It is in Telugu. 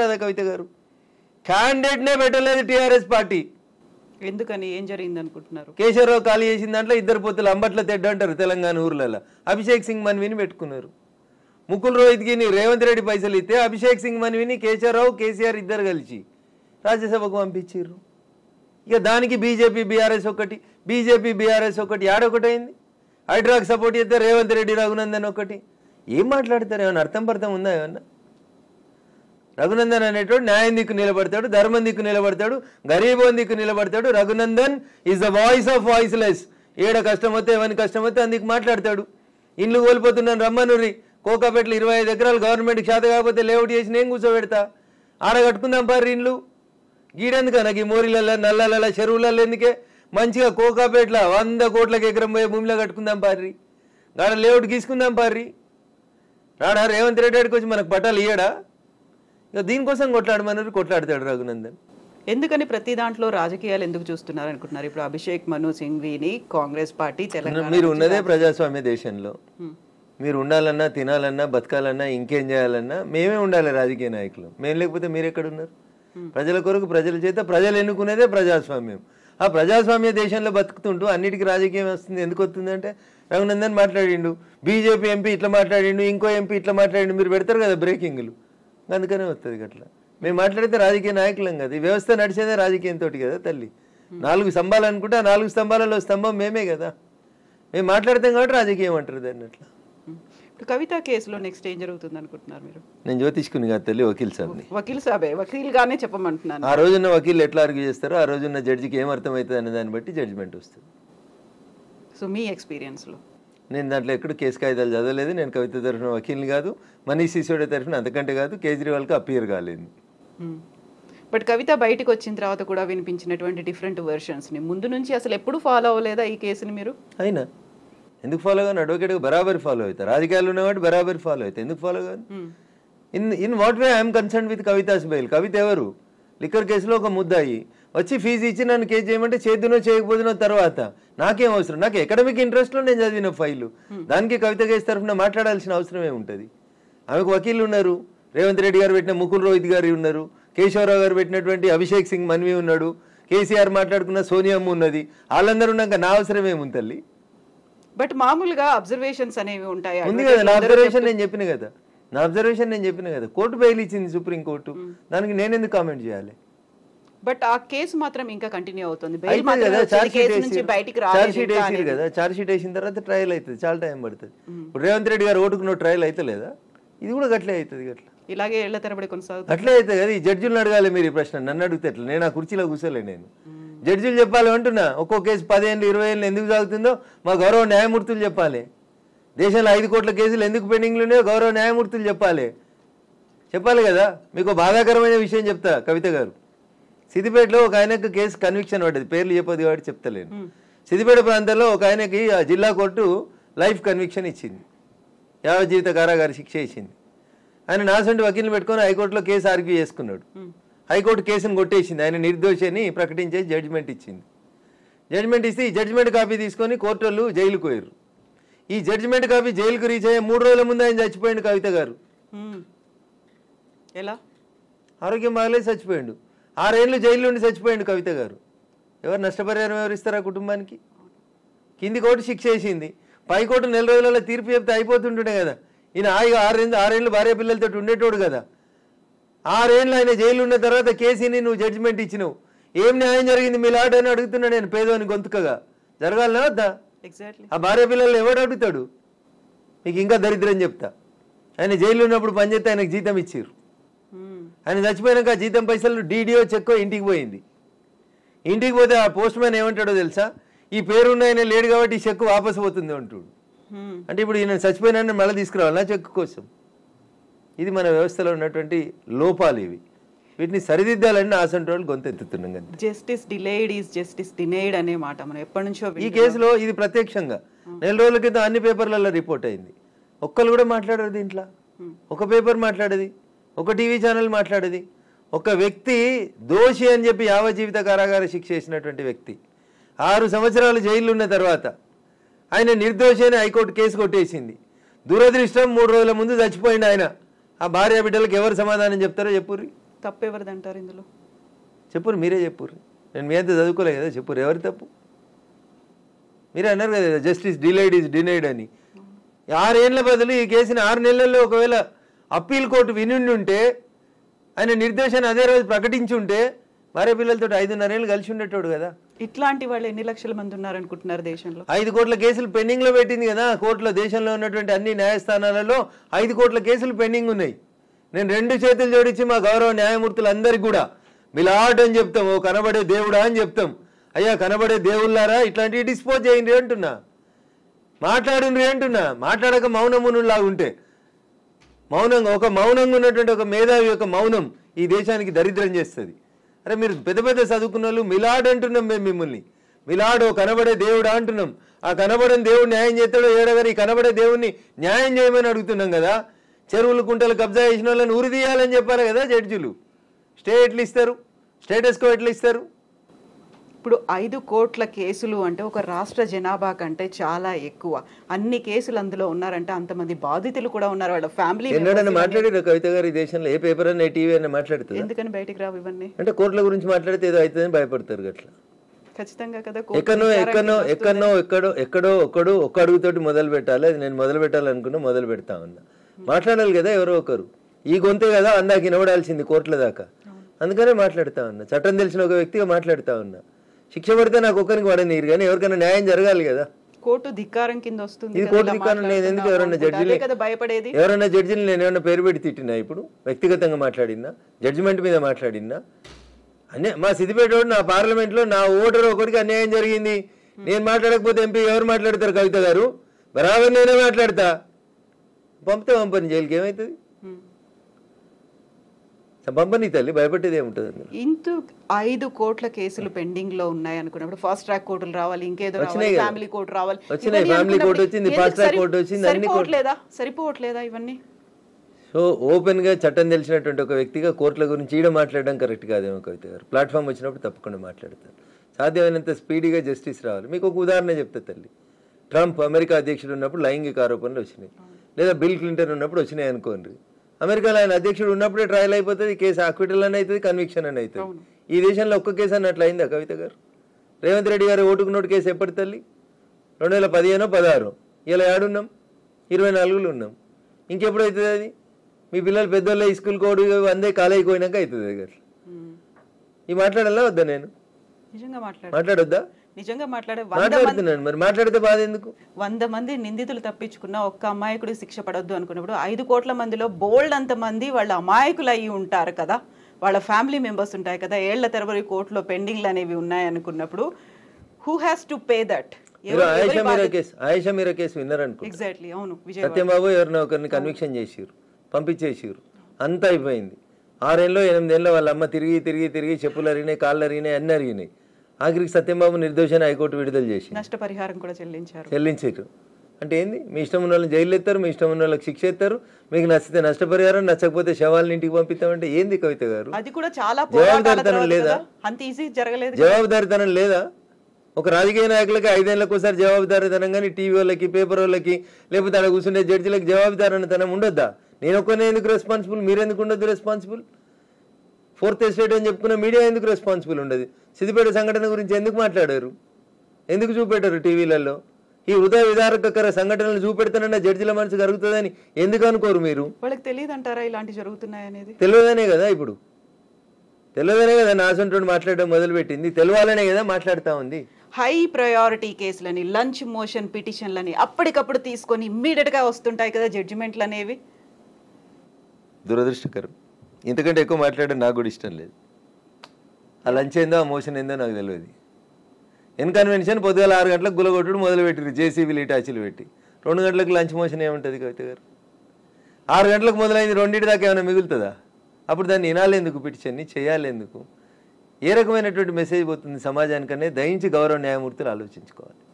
చెప్పరాదా కవిత గారు. క్యాండిడేట్నే పెట్టలేదు టీఆర్ఎస్ పార్టీ. ఎందుకని? ఏం జరిగింది అనుకుంటున్నారు కేశవరావు ఖాళీ చేసిన దాంట్లో ఇద్దరు పొత్తులు అంబట్ల తెడ్డ అంటారు తెలంగాణ ఊర్లలో. అభిషేక్ సింగ్ మన్విని పెట్టుకున్నారు. ముకుల్ రోహిత్కి రేవంత్ రెడ్డి పైసలు ఇస్తే అభిషేక్ సింగ్ మన్విని కేశవరావు కేసీఆర్ ఇద్దరు కలిసి రాజ్యసభకు పంపించారు ఇక దానికి బీజేపీ బీఆర్ఎస్ ఒకటి బీజేపీ బీఆర్ఎస్ ఒకటి ఆడొకటైంది హైడ్రాక్ సపోర్ట్ చేస్తే రేవంత్ రెడ్డి రఘునందన్ ఒకటి. ఏం మాట్లాడతారు? ఏమన్నా అర్థం పర్థం ఉందా ఏమన్నా? రఘునందన్ అనేటోడు న్యాయం దిక్కు నిలబడతాడు ధర్మం దిక్కు నిలబడతాడు గరీబోన్ దిక్కు నిలబడతాడు. Raghunandan is the voice of voiceless ఏడ కష్టం వస్తే ఎవరి కష్టం వస్తే అందుకు మాట్లాడతాడు. ఇండ్లు కోల్పోతున్నాను రమ్మనురి కోకాపేటలు ఇరవై ఐదు ఎకరాలు గవర్నమెంట్కి చేత కాకపోతే లేఅవుట్ చేసి నేను కూర్చోబెడతా. ఆడ కట్టుకుందాం పారి ఇండ్లు. గీడెందుక నాకు ఈ మోరీలలో నల్లలలో చెరువులలో ఎందుకే? మంచిగా కోకాపేటలో వంద కోట్లకి ఎకరం పోయే భూమిలో కట్టుకుందాం పారి గాడ లేఅవుట్ గీసుకుందాం పారి రాడా రేవంత్ రెడ్డి వచ్చి మనకు పట్టాలు ఇయ్యడా? దీనికోసం కొట్లాడమన్నారు కొట్లాడతాడు రఘునందన్. ఎందుకని ప్రతి దాంట్లో రాజకీయాలు ఎందుకు చూస్తున్నారు అనుకుంటున్నారు ఇప్పుడు అభిషేక్ మను సింఘ్విని కాంగ్రెస్ పార్టీ తెలంగాణ మీరు ఉన్నదే ప్రజాస్వామ్య దేశంలో. మీరు ఉండాలన్నా తినాలన్నా బతకాలన్నా ఇంకేం చేయాలన్నా మేమే ఉండాలి రాజకీయ నాయకులు. మేము లేకపోతే మీరు ఎక్కడున్నారు? ప్రజల కొరకు ప్రజల చేత ప్రజలు ఎన్నుకునేదే ప్రజాస్వామ్యం. ఆ ప్రజాస్వామ్య దేశంలో బతుకుతుంటూ అన్నిటికీ రాజకీయం వస్తుంది. ఎందుకు వస్తుందంటే రఘునందన్ మాట్లాడిండు బీజేపీ ఎంపీ ఇట్లా మాట్లాడిండు ఇంకో ఎంపీ ఇట్లా మాట్లాడిండు మీరు పెడతారు కదా బ్రేకింగ్లు. అందుకనే వస్తుంది అట్లా మేము మాట్లాడితే రాజకీయ నాయకులం కదా. ఈ వ్యవస్థ నడిచేదే రాజకీయంతో కదా తల్లి. నాలుగు స్తంభాలు అనుకుంటే ఆ నాలుగు స్తంభాలలో స్తంభం మేమే కదా. మేము మాట్లాడతాం కాబట్టి రాజకీయం అంటారు దాన్ని అట్లా. ఇప్పుడు కవిత కేసులో నెక్స్ట్ ఏం జరుగుతుంది అనుకుంటున్నారు మీరు? నేను జ్యోతిష్కుని కాదు తల్లి వకీల్ సార్ని. వకీల్ సాబే. వకీల్ గానే చెప్పమంటున్నాను. ఆ రోజున్న వకీల్ ఎట్లా ఆర్గ్యూ చేస్తారో ఆ రోజున్న జడ్జికి ఏం అర్థమవుతుంది అనే దాన్ని బట్టి జడ్జిమెంట్ వస్తుంది. సో మీ ఎక్స్పీరియన్స్లో? నేను దాంట్లో ఎక్కడ కేసు కాగితాలు చదవలేదు నేను కవిత తరఫున వకీల్ని కాదు మనీష్ సిసోడే తరఫున అంతకంటే కాదు కేజ్రీవాల్కి అపియర్ కాలేదు. బట్ కవిత బయటకు వచ్చిన తర్వాత కూడా వినిపించినటువంటి డిఫరెంట్ వెర్షన్స్ని ముందు నుంచి అసలు ఎప్పుడు ఫాలో అవ్వలేదా ఈ కేసుని మీరు? అయినా. ఎందుకు ఫాలో కాను? అడ్వకేట్గా బరాబర్ ఫాలో అవుతారు రాజకీయాలు ఉన్నవాడు బరాబర్ ఫాలో అవుతాయి ఎందుకు ఫాలో కాదు in in what way I'm concern with Kavitha's bail. Kavitha ఎవరు? లిక్కర్ కేసులో ఒక ముద్దాయి. వచ్చి ఫీజు ఇచ్చి నన్ను కేసు చేయమంటే చేద్దునో చేయకపోతునో తర్వాత. నాకేం అవసరం? నాకు ఎకడమిక్ ఇంట్రెస్ట్లో నేను చదివిన ఫైలు. దానికి కవిత కేసు తరఫున మాట్లాడాల్సిన అవసరం ఏముంటుంది? ఆమెకు వకీలు ఉన్నారు. రేవంత్ రెడ్డి గారు పెట్టిన ముకుల్ రోహిత్ గారు ఉన్నారు. కేశవరావు గారు పెట్టినటువంటి అభిషేక్ సింగ్ మన్వి ఉన్నాడు. కేసీఆర్ మాట్లాడుకున్న సోనియమ్మ ఉన్నది. వాళ్ళందరూ ఉన్నాక నా అవసరం ఏముంది తల్లి? బట్ మామూలుగా అబ్జర్వేషన్స్ అనేవి ఉంటాయి. ఉంది కదా నా అబ్జర్వేషన్ నేను చెప్పిన కదా. నా అబ్జర్వేషన్ నేను చెప్పిన కదా. కోర్టు బెయిల్ ఇచ్చింది సుప్రీం కోర్టు దానికి నేను ఎందుకు కామెంట్ చేయాలి? బట్ ఆ కేసు మాత్రం ఇంకా కంటిన్యూ అవుతుంది. బెయిల్ అయిపోయింది మాత్రం కదా వచ్చింది, చార్జ్ షీట్ కేసు నుంచి బయటికి చార్జ్ రాలేదు షీట్ ఇంకా వేసిరు. కదా చార్జ్ షీట్ వేసిన తర్వాత ట్రయల్ అవుతుంది చాలా టైం పడుతుంది. ఇప్పుడు రేవంత్ రెడ్డి గారు ఓటుకున్న ట్రయల్ అవుతలేదా ఇది కూడా గట్లే అవుతుంది గట్ల. ఇలాగే ఏళ్ళ తరబడి కొనసాగుతుంది. అట్లే అవుతుంది కదా ఈ జడ్జిలను అడగాలి మీరు ఈ ప్రశ్న నన్ను అడిగితే ఎట్లా? నేను ఆ కుర్చీలో కూర్చోలే నేను. జడ్జిలు చెప్పాలి అంటున్నా ఒక్కో కేసు పదిహేను ఇరవై ఏళ్ళు ఎందుకు సాగుతుందో మా గౌరవ న్యాయమూర్తులు చెప్పాలి. దేశంలో ఐదు కోట్ల కేసులు ఎందుకు పెండింగ్లు ఉన్నాయో గౌరవ న్యాయమూర్తులు చెప్పాలి. చెప్పాలి కదా మీకు బాధాకరమైన విషయం చెప్తా కవిత గారు. సిద్దిపేటలో ఒక ఆయనకు కేసు కన్విక్షన్ పడ్డది. పేర్లు చెప్పదు కాబట్టి చెప్తలేను. సిద్దిపేట ప్రాంతంలో ఒక ఆయనకి ఆ జిల్లా కోర్టు లైఫ్ కన్విక్షన్ ఇచ్చింది. యావ జీవిత కారాగారి శిక్ష ఇచ్చింది. ఆయన నాసంటి వకీల్ని పెట్టుకొని హైకోర్టులో కేసు ఆర్గ్యూ చేసుకున్నాడు. హైకోర్టు కేసును కొట్టేసింది. ఆయన నిర్దోషి అని ప్రకటించేసి జడ్జిమెంట్ ఇచ్చింది. జడ్జిమెంట్ ఇస్తే ఈ జడ్జిమెంట్ కాపీ తీసుకొని కోర్టు వాళ్ళు జైలుకు పోయారు ఈ జడ్జిమెంట్ కాపీ జైలుకు రీచ్ అయ్యే మూడు రోజుల ముందు ఆయన చచ్చిపోయిండు కవిత గారు. ఎలా? ఆరోగ్యం బాగలేదు చచ్చిపోయిండు. ఆరేళ్ళు జైలు నుండి చచ్చిపోయిండు కవిత గారు. ఎవరు నష్టపరిహారం ఎవరు ఇస్తారు ఆ కుటుంబానికి? కింది కోర్టు శిక్ష వేసింది. పై కోర్టు నెల రోజులలో తీర్పు చెప్తే అయిపోతుంటుండే కదా. ఈయన హాయిగా ఆరేళ్ళు ఆరేళ్ళు భార్య పిల్లలతో ఉండేటోడు కదా. ఆరేళ్ళు ఆయన జైలు ఉన్న తర్వాత కేసీని నువ్వు జడ్జిమెంట్ ఇచ్చినావు. ఏం న్యాయం జరిగింది? మీ లాట్ అని అడుగుతున్నా నేను పేదోని గొంతుకగా. జరగాలనా వద్దా? ఎగ్జాక్ట్లీ ఆ భార్య పిల్లలు ఎవడు అడుగుతాడు? మీకు ఇంకా దరిద్రం చెప్తా. ఆయన జైలు ఉన్నప్పుడు పనిచేస్తే ఆయనకు జీతం ఇచ్చారు ఆయన చచ్చిపోయినాక ఆ జీతం పైసలు డీడీఓ చెక్కో ఇంటికి పోయింది. ఇంటికి పోతే ఆ పోస్ట్ మ్యాన్ ఏమంటాడో తెలుసా? ఈ పేరున్న ఆయన లేడు కాబట్టి ఈ చెక్కు వాపసు పోతుంది అంటాడు. అంటే ఇప్పుడు ఈయన చచ్చిపోయినా మళ్ళీ తీసుకురావాలి చెక్కు కోసం? ఇది మన వ్యవస్థలో ఉన్నటువంటి లోపాలు ఇవి. వీటిని సరిదిద్దాలని ఆసంటి వాళ్ళు గొంతెత్తుతున్నాం justice delayed is justice denied అనే మాట మనం ఎప్పటి నుంచో ఈ. కేసులో ఇది ప్రత్యక్షంగా. నెల రోజుల క్రితం అన్ని పేపర్లలో రిపోర్ట్ అయింది. ఒక్కరు కూడా మాట్లాడరు దీంట్లో. ఒక పేపర్ మాట్లాడేది. ఒక టీవీ ఛానల్ మాట్లాడేది. ఒక వ్యక్తి దోషి అని చెప్పి యావజీవిత కారాగార శిక్ష చేసినటువంటి వ్యక్తి. ఆరు సంవత్సరాలు జైలు ఉన్న తర్వాత ఆయన నిర్దోషి అని హైకోర్టు కేసు కొట్టేసింది. దురదృష్టం మూడు రోజుల ముందు చచ్చిపోయింది ఆయన. ఆ భార్య బిడ్డలకు ఎవరు సమాధానం చెప్తారో చెప్పుర్రి? తప్పెవరిది అంటారు ఇందులో? చెప్పురు మీరే చెప్పురు నేను మీ అంతా చదువుకోలే కదా చెప్పురు ఎవరి తప్పు? మీరే అన్నారు కదా జస్టిస్ డిలైడ్ ఈజ్ డినైడ్ అని. ఆరేళ్ళ బదులు ఈ కేసుని ఆరు నెలల్లో ఒకవేళ అప్పీల్ కోర్టు వినుండి ఉంటే ఆయన నిర్దేశాన్ని అదే రోజు ప్రకటించి ఉంటే భార్య పిల్లలతో ఐదున్నరేళ్ళు కలిసి ఉండేటోడు కదా. ఇట్లాంటి వాళ్ళు ఎన్ని లక్షల మంది ఉన్నారనుకుంటున్నారు దేశంలో? ఐదు కోట్ల కేసులు పెండింగ్లో పెట్టింది కదా కోర్టులో దేశంలో ఉన్నటువంటి అన్ని న్యాయస్థానాలలో ఐదు కోట్ల కేసులు పెండింగ్ ఉన్నాయి నేను రెండు చేతులు జోడించి మా గౌరవ న్యాయమూర్తులందరికీ కూడా మిలాట్ అని చెప్తాం ఓ కనబడే దేవుడా అని చెప్తాం. అయ్యా కనబడే దేవుళ్ళారా? ఇట్లాంటివి డిస్పోజ్ చేయండి అంటున్నా. మాట్లాడిండ్రి అంటున్నా. మాట్లాడక మౌనమునులాగా ఉంటే మౌనంగా ఒక మౌనంగా ఉన్నటువంటి ఒక మేధావి యొక్క మౌనం ఈ దేశానికి దరిద్రం చేస్తుంది. అరే మీరు పెద్ద పెద్ద చదువుకున్న వాళ్ళు మిలాడ్ అంటున్నాం మేము మిమ్మల్ని. మిలాడు కనబడే దేవుడా అంటున్నాం. ఆ కనబడని దేవుడు న్యాయం చేస్తాడో ఏడగారు ఈ కనబడే దేవుడిని న్యాయం చేయమని అడుగుతున్నాం కదా. చెరువులు కుంటలు కబ్జా చేసిన వాళ్ళని ఉరి తీయాలని చెప్పారు కదా జడ్జిలు. స్టే ఎట్లు ఇస్తారు? స్టేటస్కో ఎట్లా ఇస్తారు? ఇప్పుడు ఐదు కోట్ల కేసులు అంటే ఒక రాష్ట్ర జనాభా కంటే చాలా ఎక్కువ. అన్ని కేసులు అందులో ఉన్నారంటే అంతమంది బాధితులు కూడా ఉన్నారు. వాళ్ళ ఫ్యామిలీ మాట్లాడారు కవిత గారు ఈ దేశంలో? ఏ పేపర్ అన్న టీవీ అన్న మాట్లాడుతుంది? ఎందుకని బయటికి రావు ఇవన్నీ? అంటే కోర్టుల గురించి మాట్లాడితే ఏదో అవుతుందని భయపడతారు అట్లా ఖచ్చితంగా కదా ఎక్కడో ఎక్కడో ఎక్కడో ఎక్కడో ఎక్కడో ఒక్కడు ఒక్క అడుగుతోటి మొదలు పెట్టాలి. అది నేను మొదలు పెట్టాలనుకున్నా మొదలు పెడతా ఉన్నా. మాట్లాడాలి కదా ఎవరో ఒకరు. ఈ గొంతే కదా అందాక వినబడాల్సింది కోర్టుల దాకా. అందుకనే మాట్లాడుతా ఉన్నా. చట్టం తెలిసిన ఒక వ్యక్తిగా మాట్లాడుతా ఉన్నా. శిక్ష పడితే నాకు ఒక్కరికి పడనీరు కానీ ఎవరికైనా న్యాయం జరగాలి కదా. కోర్టు ధిక్కారం కింద వస్తుంది ఇది కోర్టు ధిక్కారం నేను ఎందుకు అదే కదా భయపడేది. ఎవరన్నా జడ్జిని నేను ఏమన్నా పేరు పెట్టి తిట్టినా ఇప్పుడు? వ్యక్తిగతంగా మాట్లాడినా జడ్జిమెంట్ మీద మాట్లాడినా అన్యాయ మా సిద్దిపేట వాడు నా పార్లమెంట్లో నా ఓటర్ ఒకరికి అన్యాయం జరిగింది. నేను మాట్లాడకపోతే ఎంపీ ఎవరు మాట్లాడతారు కవిత గారు? బరాబర్ నేనే మాట్లాడతా. పంపితే పంపని జైలుకి ఏమవుతుంది. పంపని తల్లి భయపెట్టేది ఏముంటుంది ఇంత ఐదు కోట్ల కేసులు పెండింగ్లో ఉన్నాయి అనుకున్నప్పుడు ఫాస్ట్ ట్రాక్ కోర్టులు రావాలి ఇంకేదో. ఫ్యామిలీ కోర్టు రావాలి. వచ్చినాయి, court అనుకున్నప్పుడు వచ్చింది, track సరి- court వచ్చింది, అన్ని court- సరిపోవట్లేదా ఇవన్నీ? సో ఓపెన్గా చట్టం తెలిసినటువంటి ఒక వ్యక్తిగా కోర్టుల గురించి ఈడ మాట్లాడడం కరెక్ట్ కాదేమో కవిత గారు. ప్లాట్ఫామ్ వచ్చినప్పుడు తప్పకుండా మాట్లాడతారు. సాధ్యమైనంత స్పీడీగా జస్టిస్ రావాలి. మీకు ఒక ఉదాహరణ చెప్తా తల్లి. ట్రంప్ అమెరికా అధ్యక్షుడు ఉన్నప్పుడు లైంగిక ఆరోపణలు వచ్చినాయి. లేదా బిల్ క్లింటన్ ఉన్నప్పుడు వచ్చినాయి అనుకోండి. అమెరికాలో ఆయన అధ్యక్షుడు ఉన్నప్పుడే ట్రయల్ అయిపోతుంది కేసు అక్విటల్ అని అవుతుంది కన్విక్షన్ అని అవుతుంది. ఈ దేశంలో ఒక్క కేసు అన్నట్లు అయిందా కవిత గారు? రేవంత్ రెడ్డి గారు ఓటుకు నోటు కేసు ఎప్పటి తల్లి? రెండు వేల పదిహేనో పదహారు. ఇలా ఏడున్నాం? ఇరవై నాలుగులో ఉన్నాం. ఇంకెప్పుడు అవుతుంది అది? మీ పిల్లలు పెద్దోళ్ళ ఈ స్కూల్ కోడ్ అందే కాలేజీకి పోయినాక అవుతుంది ఉమ్. ఈ మాట్లాడాలా వద్దా నేను? నిజంగా మాట్లాడు. మాట్లాడొద్దా? నిజంగా మాట్లాడే. మాట్లాడుతున్నాను మరి మాట్లాడితే బాధ ఎందుకు? వంద మంది నిందితులు తప్పించుకున్న ఒక్క అమాయకుడికి శిక్ష పడొద్దు అనుకున్నప్పుడు ఐదు కోట్ల మందిలో బోల్డ్ అంత మంది వాళ్ళ అమాయకులు అయ్యి ఉంటారు కదా. వాళ్ళ ఫ్యామిలీ మెంబర్స్ ఉంటాయి కదా. ఏళ్ళ తరబడి కోర్టులో పెండింగ్లు అనేవి ఉన్నాయి అనుకున్నప్పుడు who has to pay that? మీరు ఆయేషా మీరా కేసు ఆయేషా మీరా కేసు విన్నారనుకో. ఎగ్జాక్ట్లీ అవును సత్యంబాబు ఎవరినో ఒకరిని కన్విక్షన్ చేసిరు పంపించేసిరు అంతా అయిపోయింది. ఆరేళ్ళు ఎనిమిదేళ్ళు వాళ్ళ అమ్మ తిరిగి తిరిగి తిరిగి చెప్పులు అరిగినాయి కాళ్ళు అరిగినాయి అన్నీ అరిగినాయి. ఆఖరికి సత్యంబాబు నిర్దోషాన్ని హైకోర్టు విడుదల చేసి నష్టపరిహారం కూడా చెల్లించారు. చెల్లించారు. అంటే ఏంది? మీ ఇష్టం ఉన్న వాళ్ళని జైలు ఎత్తారు మీ ఇష్టం ఉన్న వాళ్ళకి శిక్ష ఎత్తారు మీకు నచ్చితే నష్టపరిహారం నచ్చకపోతే శవాలను ఇంటికి పంపిస్తామంటే ఏంది కవిత గారు? అది కూడా చాలా జవాబుదారితనం లేదా? అంత ఈజీ జరగలేదు జవాబుదారితనం లేదా? ఒక రాజకీయ నాయకులకి ఐదేళ్ళకు ఒకసారి జవాబుదారితనం కానీ టీవీ వాళ్ళకి పేపర్ వాళ్ళకి లేకపోతే అక్కడ కూర్చునే జడ్జిలకు జవాబుదారితనం ఉండొద్దా? నేను ఒక్కనే ఎందుకు రెస్పాన్సిబుల్ మీరు ఎందుకు ఉండొద్దు రెస్పాన్సిబుల్ ఫోర్త్ ఎస్టేట్ అని చెప్పుకున్న మీడియా ఎందుకు రెస్పాన్సిబుల్ ఉండదు? సిద్దిపేట సంఘటన గురించి ఎందుకు మాట్లాడారు? ఎందుకు చూపెట్టారు టీవీలలో? ఈ హృదయ విదారకర సంఘటనలు చూపెడతానన్న జడ్జిల మనసు కరుగుతుందని ఎందుకు అనుకోరు మీరు? వాళ్ళకి తెలియదు అంటారా ఇలాంటి జరుగుతున్నాయి అనేది తెలియదనే కదా ఇప్పుడు? తెలియదనే కదా నాసంటోడు మాట్లాడడం మొదలుపెట్టింది. తెలియాలనే కదా మాట్లాడుతూ ఉంది. హై ప్రయారిటీ కేసులని లంచ్ మోషన్ పిటిషన్లని అప్పటికప్పుడు తీసుకొని ఇమ్మీడియట్గా వస్తుంటాయి కదా జడ్జిమెంట్లు అనేవి దురదృష్టకరం. ఇంతకంటే ఎక్కువ మాట్లాడడం నాకు కూడా ఇష్టం లేదు. ఆ లంచ్ ఏందో ఆ మోషన్ ఏందో నాకు తెలియదు ఇన్కన్వెన్షన్ పొద్దుగాల ఆరు గంటలకు గులగొట్టుడు మొదలుపెట్టిరు జేసీబీలు ఇటాచీలు పెట్టి. రెండు గంటలకు లంచ్ మోషన్ ఏముంటుంది కవిత గారు? ఆరు గంటలకు మొదలైంది రెండింటి దాకా ఏమైనా మిగులుతుందా? అప్పుడు దాన్ని వినాలేందుకు పిటిషన్ని చేయాలేందుకు? ఏ రకమైనటువంటి మెసేజ్ పోతుంది సమాజానికనే? దయించి గౌరవ న్యాయమూర్తులు ఆలోచించుకోవాలి.